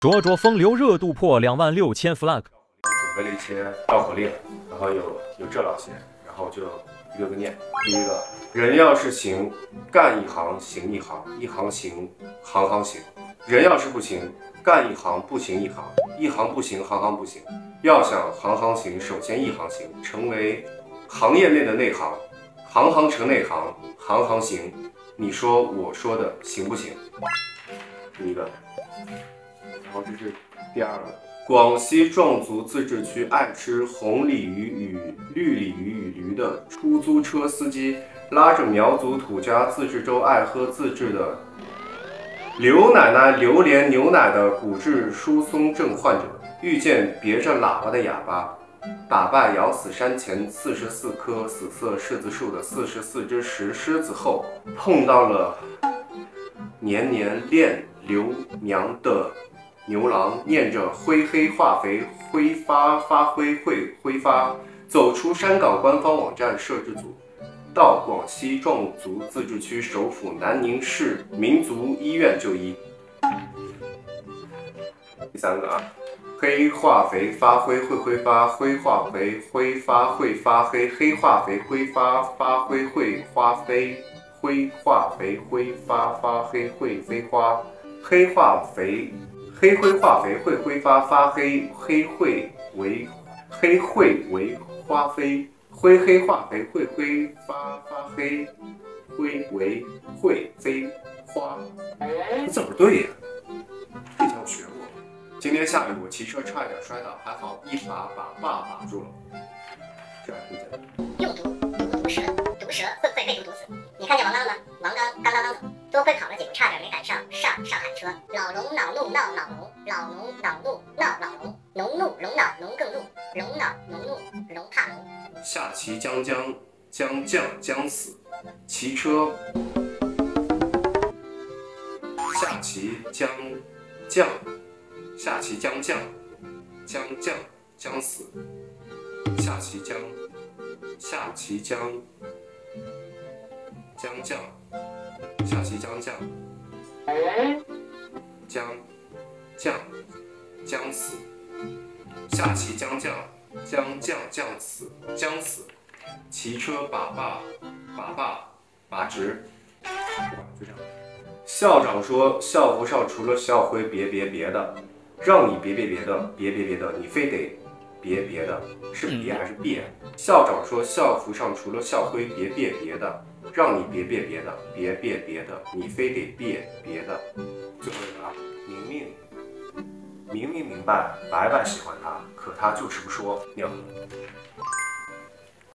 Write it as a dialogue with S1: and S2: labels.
S1: 灼灼风流热度破两万六千 flag。
S2: 准备了一些绕口令，然后有有这老些，然后就一个个念。第一个人要是行，干一行行一行，一行行行行行；人要是不行，干一行不行一行，一行不行行行不行。要想行行行，首先一行行，成为行业内的内行，行行成内行，行行行。你说我说的行不行？第一个，然后这是第二个。广西壮族自治区爱吃红鲤鱼与绿鲤鱼与驴的出租车司机，拉着苗族土家自治州爱喝自制的刘奶奶榴莲牛奶的骨质疏松症患者，遇见别着喇叭的哑巴，打败咬死山前四十四棵死色柿子树的四十四只石狮子后，碰到了年年恋刘娘的。牛郎念着灰黑化肥挥发发挥会挥发，走出山岗官方网站摄制组，到广西壮族自治区首府南宁市民族医院就医。第三个啊，黑化肥发灰会挥发，灰化肥挥发会发黑，黑化肥挥发发灰会花飞，灰化肥挥发发黑会飞花，黑化肥。黑灰化肥会挥发发黑，黑会为黑会为花飞，灰黑化肥会挥发发黑，灰为会飞花。这怎么对呀？以前我学过。今天下雨，我骑车差一点摔倒，还好一把把把把住了。这样听
S3: 见用毒毒毒蛇，毒蛇会不会被毒毒死？你看见王妈了吗？多亏考了几个，差点没赶上上上海车。老龙恼怒闹老农，老农恼怒闹老农，农怒龙恼农更怒，龙恼农怒龙怕农。
S2: 下棋将将将将将死，骑车。下棋将将下棋将将将将将死，下棋将下棋将将将。即将将将将将死，下棋将将将将将死将死，骑车把把把把把直。就这样。校长说校服上除了校徽别别别的，让你别别别的别别别的，你非得别别的，是别还是别？校长说校服上除了校徽别别别的。让你别别别的，别别别的，你非得别别的。最后一个啊，明明明明明白白白喜欢他，可他就是不说。